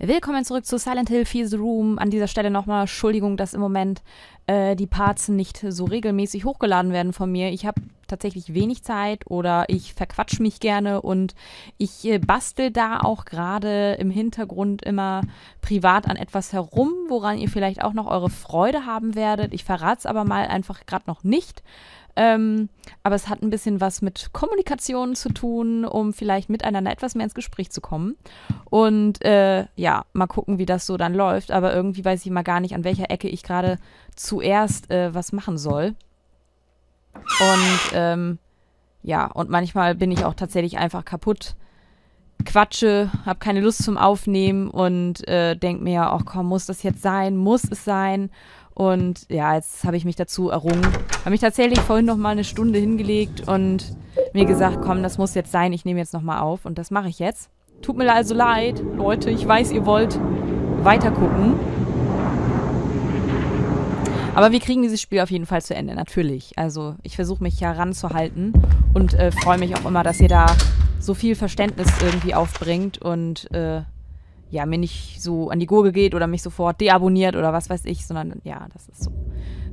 Willkommen zurück zu Silent Hill Fear the Room. An dieser Stelle nochmal Entschuldigung, dass im Moment äh, die Parts nicht so regelmäßig hochgeladen werden von mir. Ich habe tatsächlich wenig Zeit oder ich verquatsch mich gerne und ich äh, bastel da auch gerade im Hintergrund immer privat an etwas herum, woran ihr vielleicht auch noch eure Freude haben werdet. Ich verrate es aber mal einfach gerade noch nicht. Ähm, aber es hat ein bisschen was mit Kommunikation zu tun, um vielleicht miteinander etwas mehr ins Gespräch zu kommen. Und äh, ja, mal gucken, wie das so dann läuft. Aber irgendwie weiß ich mal gar nicht, an welcher Ecke ich gerade zuerst äh, was machen soll. Und ähm, ja, und manchmal bin ich auch tatsächlich einfach kaputt, quatsche, habe keine Lust zum Aufnehmen und äh, denke mir, ach komm, muss das jetzt sein? Muss es sein? Und ja, jetzt habe ich mich dazu errungen. Habe mich tatsächlich vorhin noch mal eine Stunde hingelegt und mir gesagt, komm, das muss jetzt sein, ich nehme jetzt noch mal auf. Und das mache ich jetzt. Tut mir also leid, Leute, ich weiß, ihr wollt weiter gucken. Aber wir kriegen dieses Spiel auf jeden Fall zu Ende, natürlich. Also ich versuche mich ja ranzuhalten und äh, freue mich auch immer, dass ihr da so viel Verständnis irgendwie aufbringt und äh, ja, mir nicht so an die Gurgel geht oder mich sofort deabonniert oder was weiß ich, sondern ja, dass es so,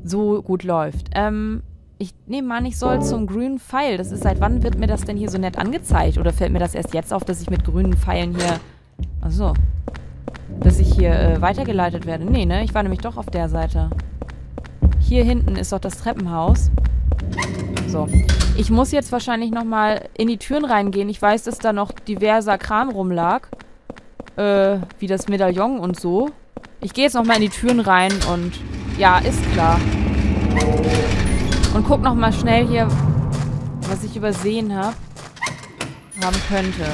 so gut läuft. Ähm, ich nehme an, ich soll zum grünen Pfeil. Das ist seit wann wird mir das denn hier so nett angezeigt? Oder fällt mir das erst jetzt auf, dass ich mit grünen Pfeilen hier. Achso. Dass ich hier äh, weitergeleitet werde. Nee, ne? Ich war nämlich doch auf der Seite. Hier hinten ist doch das Treppenhaus. So. Ich muss jetzt wahrscheinlich nochmal in die Türen reingehen. Ich weiß, dass da noch diverser Kram rumlag. Äh, wie das Medaillon und so. Ich gehe jetzt nochmal in die Türen rein und... Ja, ist klar. Und guck nochmal schnell hier, was ich übersehen habe. Haben könnte.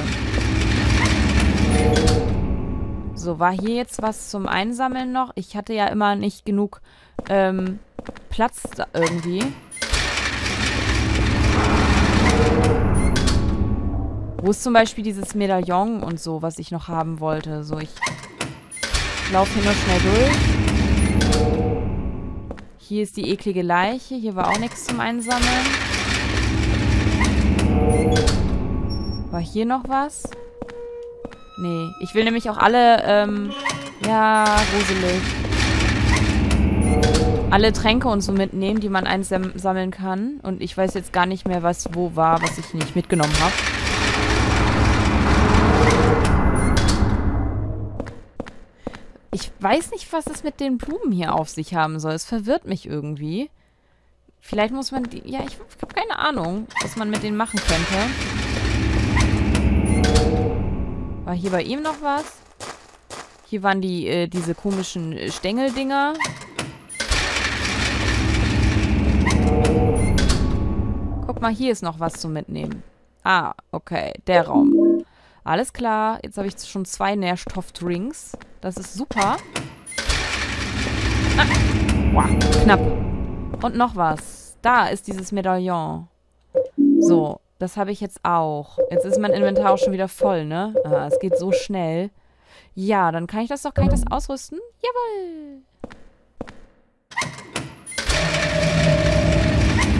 So, war hier jetzt was zum Einsammeln noch? Ich hatte ja immer nicht genug ähm, Platz irgendwie. Wo ist zum Beispiel dieses Medaillon und so, was ich noch haben wollte? So, ich laufe hier nur schnell durch. Hier ist die eklige Leiche. Hier war auch nichts zum Einsammeln. War hier noch was? Nee. Ich will nämlich auch alle, ähm, ja, gruselig. Alle Tränke und so mitnehmen, die man einsammeln kann. Und ich weiß jetzt gar nicht mehr, was wo war, was ich nicht mitgenommen habe. Ich weiß nicht, was es mit den Blumen hier auf sich haben soll. Es verwirrt mich irgendwie. Vielleicht muss man die... Ja, ich habe keine Ahnung, was man mit denen machen könnte. War hier bei ihm noch was? Hier waren die, äh, diese komischen Stängeldinger. Guck mal, hier ist noch was zu mitnehmen. Ah, okay, der Raum. Alles klar, jetzt habe ich schon zwei Nährstoffdrinks. Das ist super. Ah. Knapp. Und noch was. Da ist dieses Medaillon. So, das habe ich jetzt auch. Jetzt ist mein Inventar auch schon wieder voll, ne? Ah, es geht so schnell. Ja, dann kann ich das doch, kann ich das ausrüsten? Jawoll!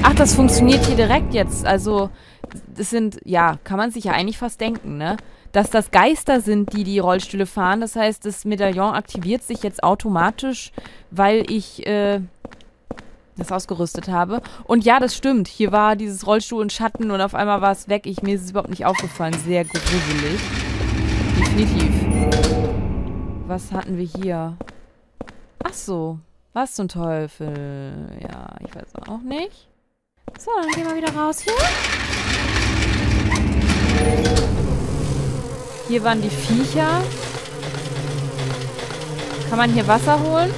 Ach, das funktioniert hier direkt jetzt. Also, das sind, ja, kann man sich ja eigentlich fast denken, ne? Dass das Geister sind, die die Rollstühle fahren. Das heißt, das Medaillon aktiviert sich jetzt automatisch, weil ich äh, das ausgerüstet habe. Und ja, das stimmt. Hier war dieses Rollstuhl und Schatten und auf einmal war es weg. Ich, mir ist es überhaupt nicht aufgefallen. Sehr gruselig. Definitiv. Was hatten wir hier? Ach so. Was zum Teufel? Ja, ich weiß auch nicht. So, dann gehen wir wieder raus hier. Hier waren die Viecher. Kann man hier Wasser holen?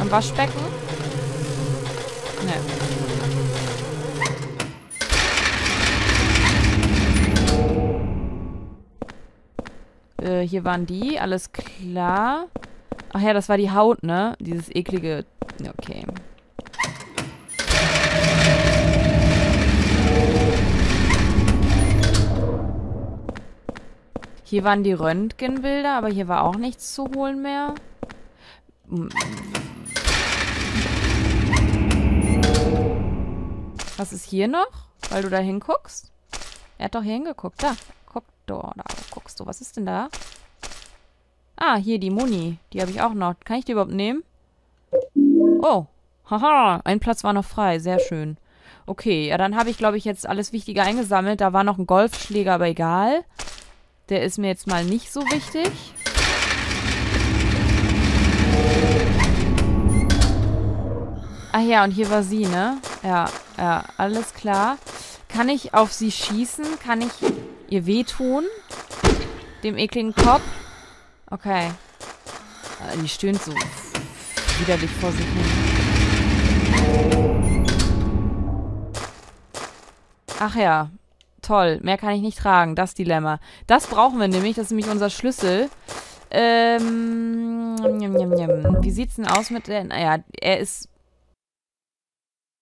Am Waschbecken? Ne. Äh, hier waren die, alles klar. Ach ja, das war die Haut, ne? Dieses eklige... Okay. Hier waren die Röntgenbilder, aber hier war auch nichts zu holen mehr. Was ist hier noch? Weil du da hinguckst? Er hat doch hier hingeguckt. Da. Guck, da, da guckst du. Was ist denn da? Ah, hier die Muni. Die habe ich auch noch. Kann ich die überhaupt nehmen? Oh. Haha, ein Platz war noch frei. Sehr schön. Okay, ja, dann habe ich, glaube ich, jetzt alles Wichtige eingesammelt. Da war noch ein Golfschläger, aber egal. Der ist mir jetzt mal nicht so wichtig. Ach ja, und hier war sie, ne? Ja, ja, alles klar. Kann ich auf sie schießen? Kann ich ihr wehtun? Dem ekligen Kopf? Okay. Äh, die stöhnt so widerlich vor sich hin. Ach ja, toll. Mehr kann ich nicht tragen. Das Dilemma. Das brauchen wir nämlich. Das ist nämlich unser Schlüssel. Ähm, njam, njam, njam. Wie sieht's denn aus mit der... Naja, er ist...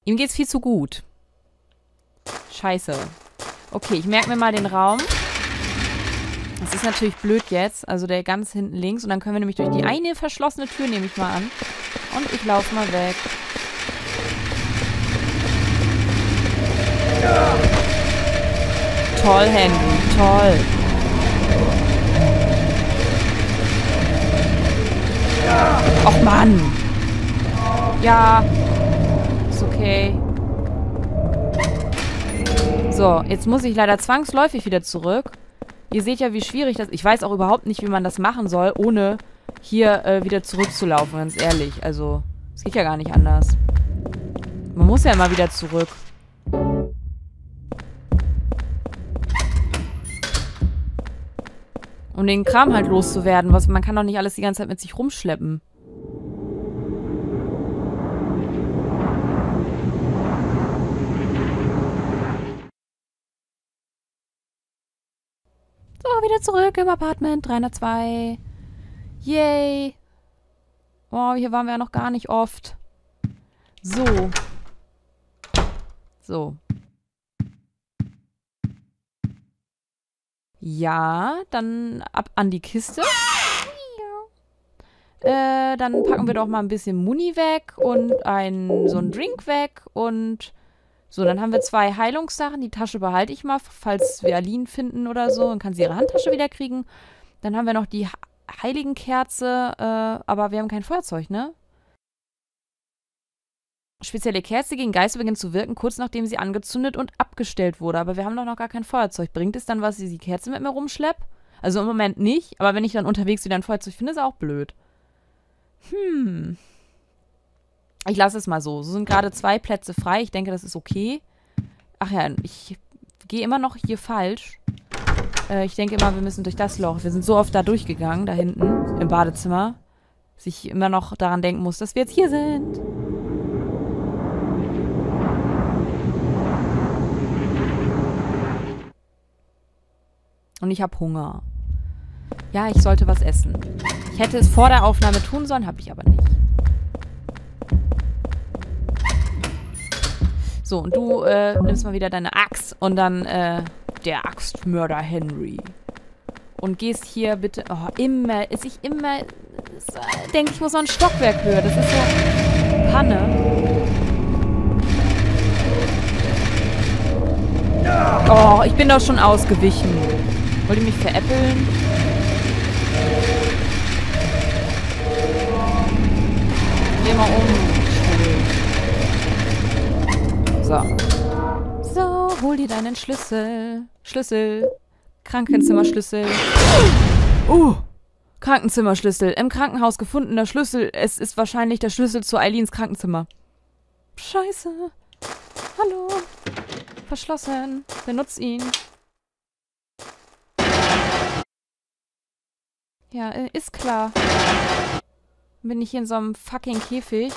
Ihm geht's viel zu gut. Scheiße. Okay, ich merke mir mal den Raum. Das ist natürlich blöd jetzt. Also der ganz hinten links. Und dann können wir nämlich durch die eine verschlossene Tür, nehme ich mal an. Und ich laufe mal weg. Toll, Henry. Toll. Och, Mann. Ja. Ist okay. So, jetzt muss ich leider zwangsläufig wieder zurück. Ihr seht ja, wie schwierig das ist. Ich weiß auch überhaupt nicht, wie man das machen soll, ohne hier äh, wieder zurückzulaufen, ganz ehrlich. Also, es geht ja gar nicht anders. Man muss ja immer wieder zurück. Um den Kram halt loszuwerden. Was, man kann doch nicht alles die ganze Zeit mit sich rumschleppen. So, wieder zurück im Apartment 302. Yay. Oh, hier waren wir ja noch gar nicht oft. So. So. Ja, dann ab an die Kiste. Äh, dann packen wir doch mal ein bisschen Muni weg und ein, so einen Drink weg und so, dann haben wir zwei Heilungssachen. Die Tasche behalte ich mal, falls wir Aline finden oder so. Dann kann sie ihre Handtasche wieder kriegen. Dann haben wir noch die Heiligenkerze, äh, aber wir haben kein Feuerzeug, ne? Spezielle Kerze gegen Geister beginnt zu wirken, kurz nachdem sie angezündet und abgestellt wurde. Aber wir haben doch noch gar kein Feuerzeug. Bringt es dann was, ich die Kerze mit mir rumschlepp? Also im Moment nicht, aber wenn ich dann unterwegs wieder ein Feuerzeug finde, ist auch blöd. Hm. Ich lasse es mal so. So sind gerade zwei Plätze frei. Ich denke, das ist okay. Ach ja, ich gehe immer noch hier falsch. Äh, ich denke immer, wir müssen durch das Loch. Wir sind so oft da durchgegangen, da hinten im Badezimmer, dass ich immer noch daran denken muss, dass wir jetzt hier sind. Und ich habe Hunger. Ja, ich sollte was essen. Ich hätte es vor der Aufnahme tun sollen, habe ich aber nicht. So, und du äh, nimmst mal wieder deine Axt und dann äh, der Axtmörder Henry. Und gehst hier bitte. Oh, immer. Ist ich immer. Äh, denke ich, muss noch ein Stockwerk höher. Das ist so. Panne. Oh, ich bin doch schon ausgewichen. Wollt ihr mich veräppeln? Geh mal um. So. So, hol dir deinen Schlüssel. Schlüssel. Krankenzimmerschlüssel. Uh, Krankenzimmerschlüssel. Im Krankenhaus gefundener Schlüssel. Es ist wahrscheinlich der Schlüssel zu Eileens Krankenzimmer. Scheiße. Hallo. Verschlossen. Benutz ihn. Ja, äh, ist klar. Bin ich hier in so einem fucking Käfig?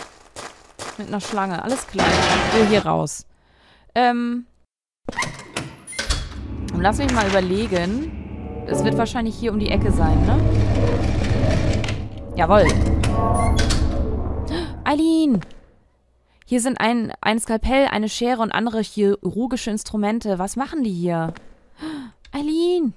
Mit einer Schlange. Alles klar. Ich will hier raus. Ähm. Lass mich mal überlegen. Es wird wahrscheinlich hier um die Ecke sein, ne? Jawoll. Eileen! Hier sind ein, ein Skalpell, eine Schere und andere chirurgische Instrumente. Was machen die hier? Eileen!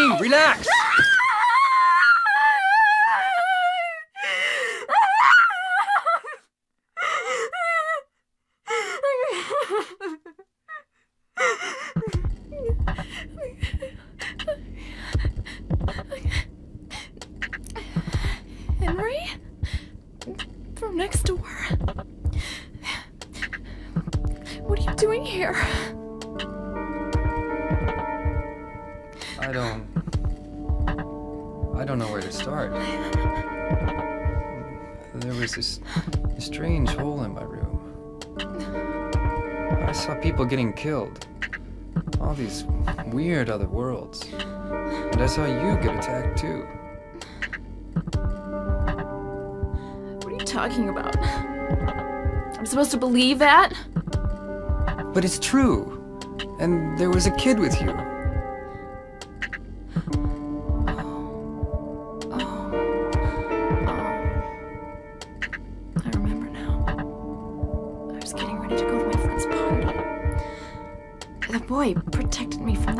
Eileen, relax! I don't. I don't know where to start. There was this strange hole in my room. I saw people getting killed. All these weird other worlds. And I saw you get attacked too. What are you talking about? I'm supposed to believe that? But it's true. And there was a kid with you. Protected me from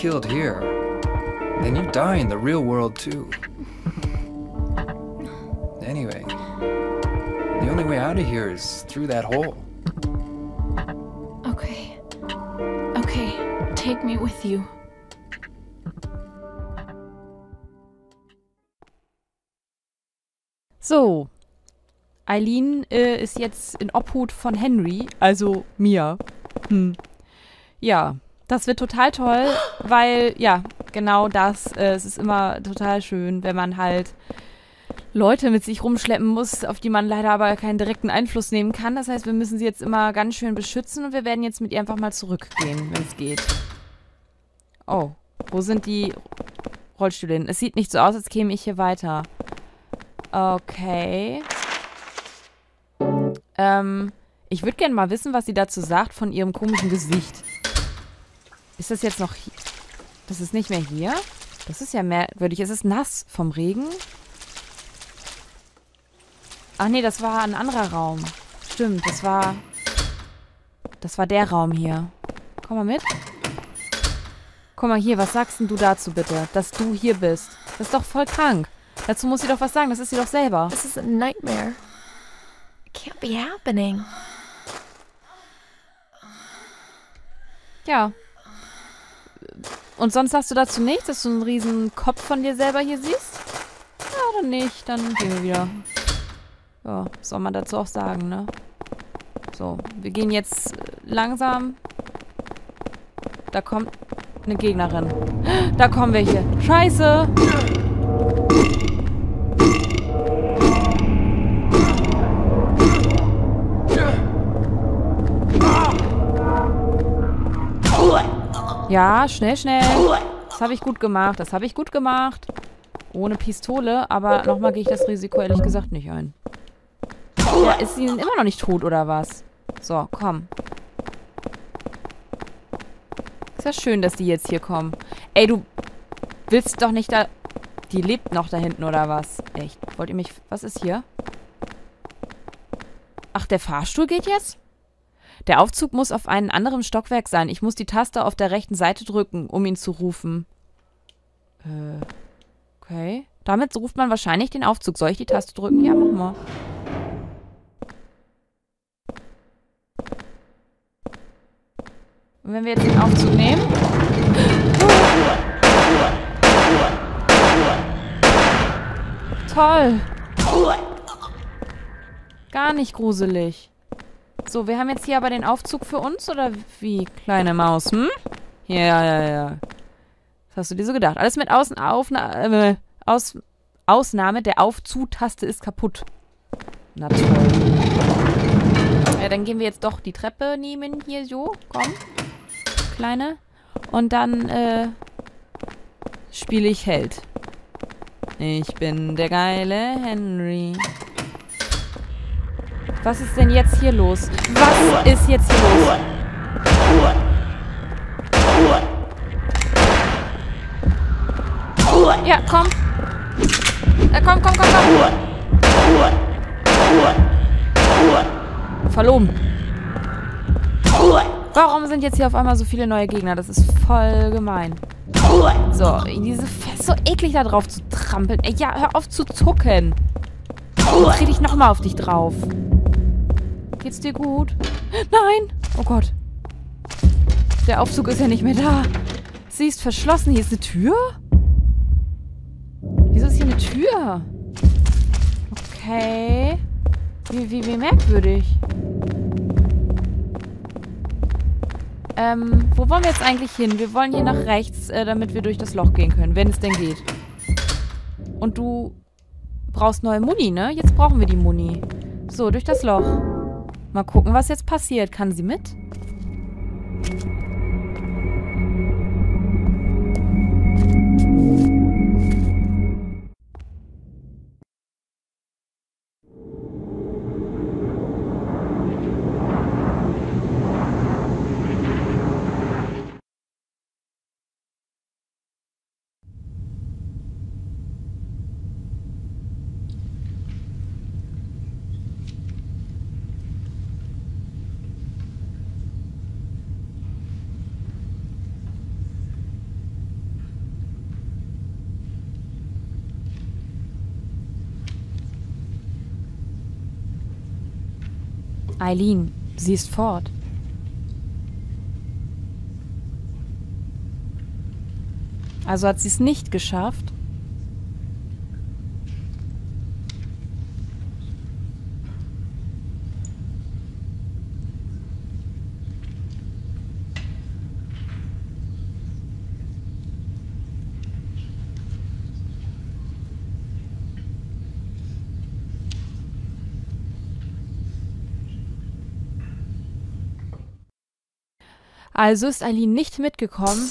killed here, then you die in the real world too. Anyway, the only way out of here is through that hole. Okay. Okay, take me with you. So. Eileen äh, ist jetzt in Obhut von Henry, also mir. Hm. Ja, das wird total toll, weil, ja, genau das. Äh, es ist immer total schön, wenn man halt Leute mit sich rumschleppen muss, auf die man leider aber keinen direkten Einfluss nehmen kann. Das heißt, wir müssen sie jetzt immer ganz schön beschützen und wir werden jetzt mit ihr einfach mal zurückgehen, wenn es geht. Oh, wo sind die Rollstühle hin? Es sieht nicht so aus, als käme ich hier weiter. Okay. Ähm, ich würde gerne mal wissen, was sie dazu sagt von ihrem komischen Gesicht. Ist das jetzt noch hier? Das ist nicht mehr hier? Das ist ja merkwürdig. Es ist nass vom Regen. Ach nee, das war ein anderer Raum. Stimmt, das war... Das war der Raum hier. Komm mal mit. Guck mal hier, was sagst denn du dazu bitte? Dass du hier bist. Das ist doch voll krank. Dazu muss sie doch was sagen. Das ist sie doch selber. This is a nightmare. It can't be happening. Ja. Und sonst sagst du dazu nichts, dass du einen riesen Kopf von dir selber hier siehst? Ja, dann nicht. Dann gehen wir wieder. Ja, soll man dazu auch sagen, ne? So, wir gehen jetzt langsam. Da kommt eine Gegnerin. Da kommen welche. Scheiße! Ja, schnell, schnell. Das habe ich gut gemacht. Das habe ich gut gemacht. Ohne Pistole, aber nochmal gehe ich das Risiko ehrlich gesagt nicht ein. Ja, ist sie immer noch nicht tot oder was? So, komm. Ist ja schön, dass die jetzt hier kommen. Ey, du willst doch nicht da... Die lebt noch da hinten oder was? Echt? Wollt ihr mich... Was ist hier? Ach, der Fahrstuhl geht jetzt? Der Aufzug muss auf einem anderen Stockwerk sein. Ich muss die Taste auf der rechten Seite drücken, um ihn zu rufen. Äh, okay. Damit ruft man wahrscheinlich den Aufzug. Soll ich die Taste drücken? Ja, mach mal. Und wenn wir jetzt den Aufzug nehmen... Toll. Gar nicht gruselig. So, wir haben jetzt hier aber den Aufzug für uns, oder wie, kleine Maus, hm? Ja, ja, ja. Was hast du dir so gedacht? Alles mit Außen Aufna äh, Aus Ausnahme, der Aufzu-Taste ist kaputt. Na toll. Ja, dann gehen wir jetzt doch die Treppe nehmen hier so. Komm. Kleine. Und dann, äh, spiele ich Held. Ich bin der geile Henry. Was ist denn jetzt hier los? Was ist jetzt hier los? Ja, komm. Äh, komm, komm, komm, komm. Verloben. Warum sind jetzt hier auf einmal so viele neue Gegner? Das ist voll gemein. So, diese Fest so eklig da drauf zu trampeln. Ey, ja, hör auf zu zucken. Dann trete ich nochmal auf dich drauf. Geht's dir gut? Nein! Oh Gott. Der Aufzug ist ja nicht mehr da. Sie ist verschlossen. Hier ist eine Tür? Wieso ist hier eine Tür? Okay. Wie, wie, wie merkwürdig. Ähm, wo wollen wir jetzt eigentlich hin? Wir wollen hier nach rechts, äh, damit wir durch das Loch gehen können, wenn es denn geht. Und du brauchst neue Muni, ne? Jetzt brauchen wir die Muni. So, durch das Loch. Mal gucken, was jetzt passiert. Kann sie mit? Eileen, sie ist fort. Also hat sie es nicht geschafft. Also ist Eileen nicht mitgekommen.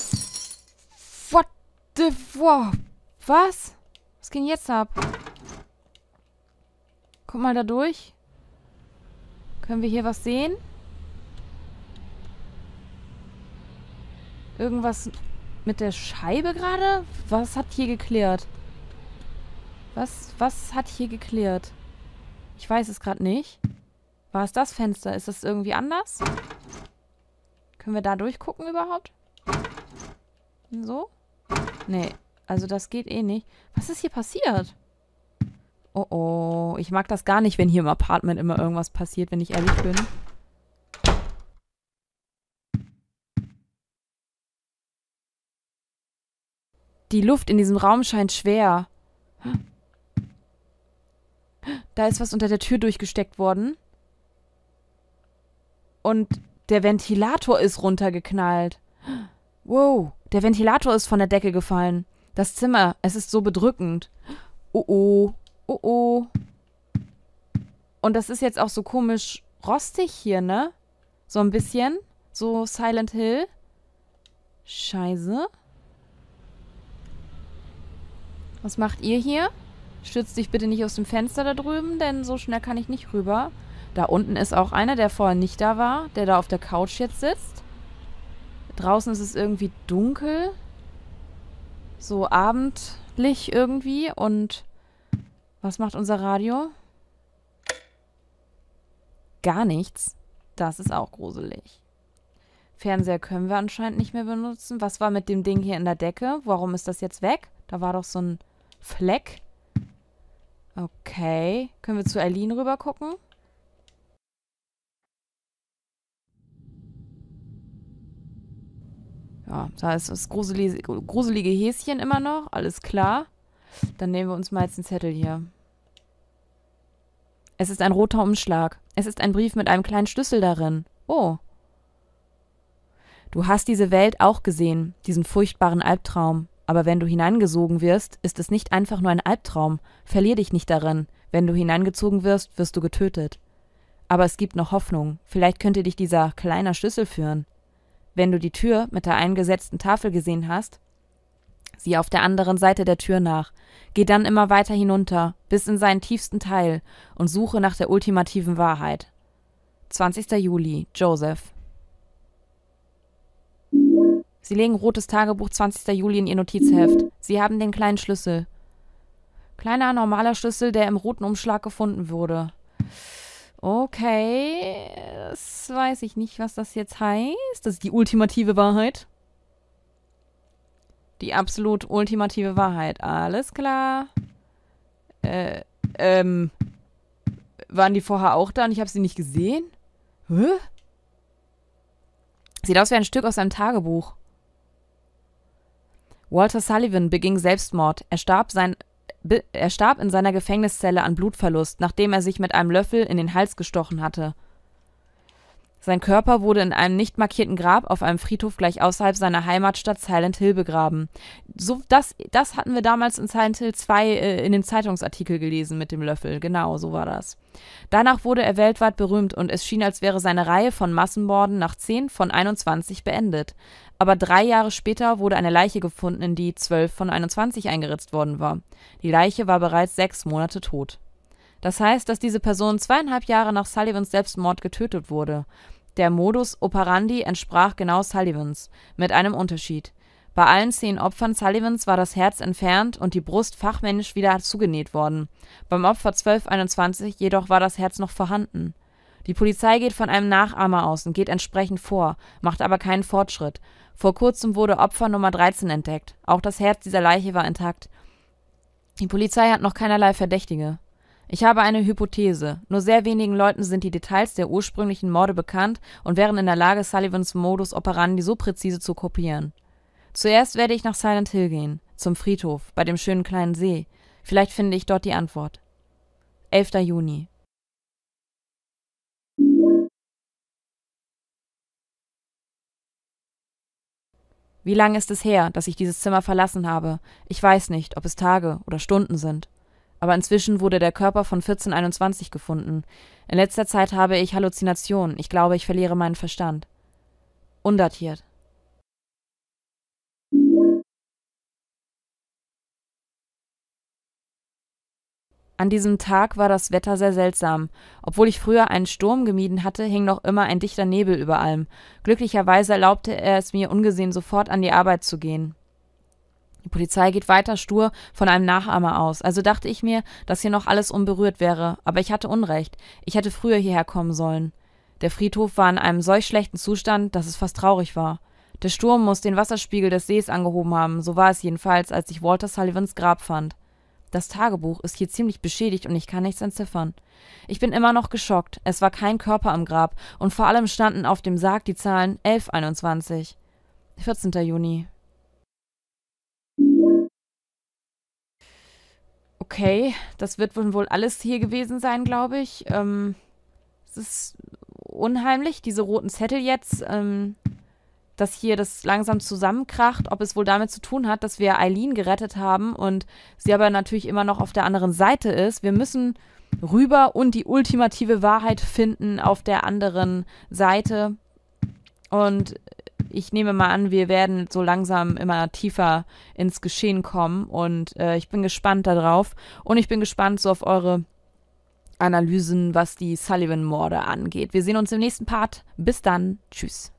What the... Wow. Was? Was ging jetzt ab? Guck mal da durch. Können wir hier was sehen? Irgendwas mit der Scheibe gerade? Was hat hier geklärt? Was, was hat hier geklärt? Ich weiß es gerade nicht. War es das Fenster? Ist das irgendwie anders? Können wir da durchgucken überhaupt? So? Nee, also das geht eh nicht. Was ist hier passiert? Oh oh, ich mag das gar nicht, wenn hier im Apartment immer irgendwas passiert, wenn ich ehrlich bin. Die Luft in diesem Raum scheint schwer. Da ist was unter der Tür durchgesteckt worden. Und der Ventilator ist runtergeknallt. Wow, der Ventilator ist von der Decke gefallen. Das Zimmer, es ist so bedrückend. Oh oh, oh oh. Und das ist jetzt auch so komisch rostig hier, ne? So ein bisschen. So Silent Hill. Scheiße. Was macht ihr hier? Stürzt dich bitte nicht aus dem Fenster da drüben, denn so schnell kann ich nicht rüber. Da unten ist auch einer, der vorher nicht da war, der da auf der Couch jetzt sitzt. Draußen ist es irgendwie dunkel. So abendlich irgendwie. Und was macht unser Radio? Gar nichts. Das ist auch gruselig. Fernseher können wir anscheinend nicht mehr benutzen. Was war mit dem Ding hier in der Decke? Warum ist das jetzt weg? Da war doch so ein Fleck. Okay. Können wir zu Eileen rüber gucken? Ja, da ist das gruselige, gruselige Häschen immer noch. Alles klar. Dann nehmen wir uns mal jetzt einen Zettel hier. Es ist ein roter Umschlag. Es ist ein Brief mit einem kleinen Schlüssel darin. Oh. Du hast diese Welt auch gesehen, diesen furchtbaren Albtraum. Aber wenn du hineingesogen wirst, ist es nicht einfach nur ein Albtraum. Verlier dich nicht darin. Wenn du hineingezogen wirst, wirst du getötet. Aber es gibt noch Hoffnung. Vielleicht könnte dich dieser kleine Schlüssel führen. Wenn du die Tür mit der eingesetzten Tafel gesehen hast, Sie auf der anderen Seite der Tür nach, geh dann immer weiter hinunter, bis in seinen tiefsten Teil und suche nach der ultimativen Wahrheit. 20. Juli, Joseph. Sie legen rotes Tagebuch 20. Juli in ihr Notizheft. Sie haben den kleinen Schlüssel. Kleiner normaler Schlüssel, der im roten Umschlag gefunden wurde. Okay, das weiß ich nicht, was das jetzt heißt. Das ist die ultimative Wahrheit. Die absolut ultimative Wahrheit. Alles klar. Äh, ähm. Waren die vorher auch da und ich habe sie nicht gesehen? Hä? Sieht aus wie ein Stück aus einem Tagebuch. Walter Sullivan beging Selbstmord. Er starb, sein, er starb in seiner Gefängniszelle an Blutverlust, nachdem er sich mit einem Löffel in den Hals gestochen hatte. Sein Körper wurde in einem nicht markierten Grab auf einem Friedhof gleich außerhalb seiner Heimatstadt Silent Hill begraben. So, das, das hatten wir damals in Silent Hill 2 äh, in dem Zeitungsartikel gelesen mit dem Löffel. Genau, so war das. Danach wurde er weltweit berühmt und es schien, als wäre seine Reihe von Massenmorden nach 10 von 21 beendet. Aber drei Jahre später wurde eine Leiche gefunden, in die 12 von 21 eingeritzt worden war. Die Leiche war bereits sechs Monate tot. Das heißt, dass diese Person zweieinhalb Jahre nach Sullivans Selbstmord getötet wurde. Der Modus operandi entsprach genau Sullivans, mit einem Unterschied. Bei allen zehn Opfern Sullivans war das Herz entfernt und die Brust fachmännisch wieder zugenäht worden. Beim Opfer 1221 jedoch war das Herz noch vorhanden. Die Polizei geht von einem Nachahmer aus und geht entsprechend vor, macht aber keinen Fortschritt. Vor kurzem wurde Opfer Nummer 13 entdeckt. Auch das Herz dieser Leiche war intakt. Die Polizei hat noch keinerlei Verdächtige. Ich habe eine Hypothese. Nur sehr wenigen Leuten sind die Details der ursprünglichen Morde bekannt und wären in der Lage, Sullivans Modus operandi so präzise zu kopieren. Zuerst werde ich nach Silent Hill gehen, zum Friedhof, bei dem schönen kleinen See. Vielleicht finde ich dort die Antwort. 11. Juni. Wie lange ist es her, dass ich dieses Zimmer verlassen habe? Ich weiß nicht, ob es Tage oder Stunden sind. Aber inzwischen wurde der Körper von 1421 gefunden. In letzter Zeit habe ich Halluzinationen. Ich glaube, ich verliere meinen Verstand. Undatiert. An diesem Tag war das Wetter sehr seltsam. Obwohl ich früher einen Sturm gemieden hatte, hing noch immer ein dichter Nebel über allem. Glücklicherweise erlaubte er es mir ungesehen sofort an die Arbeit zu gehen. Die Polizei geht weiter stur von einem Nachahmer aus, also dachte ich mir, dass hier noch alles unberührt wäre, aber ich hatte Unrecht. Ich hätte früher hierher kommen sollen. Der Friedhof war in einem solch schlechten Zustand, dass es fast traurig war. Der Sturm muss den Wasserspiegel des Sees angehoben haben, so war es jedenfalls, als ich Walter Sullivans Grab fand. Das Tagebuch ist hier ziemlich beschädigt und ich kann nichts entziffern. Ich bin immer noch geschockt. Es war kein Körper am Grab und vor allem standen auf dem Sarg die Zahlen 1121. 14. Juni. Okay, das wird wohl alles hier gewesen sein, glaube ich. Ähm, es ist unheimlich, diese roten Zettel jetzt. Ähm, dass hier das langsam zusammenkracht, ob es wohl damit zu tun hat, dass wir Eileen gerettet haben und sie aber natürlich immer noch auf der anderen Seite ist. Wir müssen rüber und die ultimative Wahrheit finden auf der anderen Seite. Und ich nehme mal an, wir werden so langsam immer tiefer ins Geschehen kommen und äh, ich bin gespannt darauf und ich bin gespannt so auf eure Analysen, was die Sullivan-Morde angeht. Wir sehen uns im nächsten Part. Bis dann. Tschüss.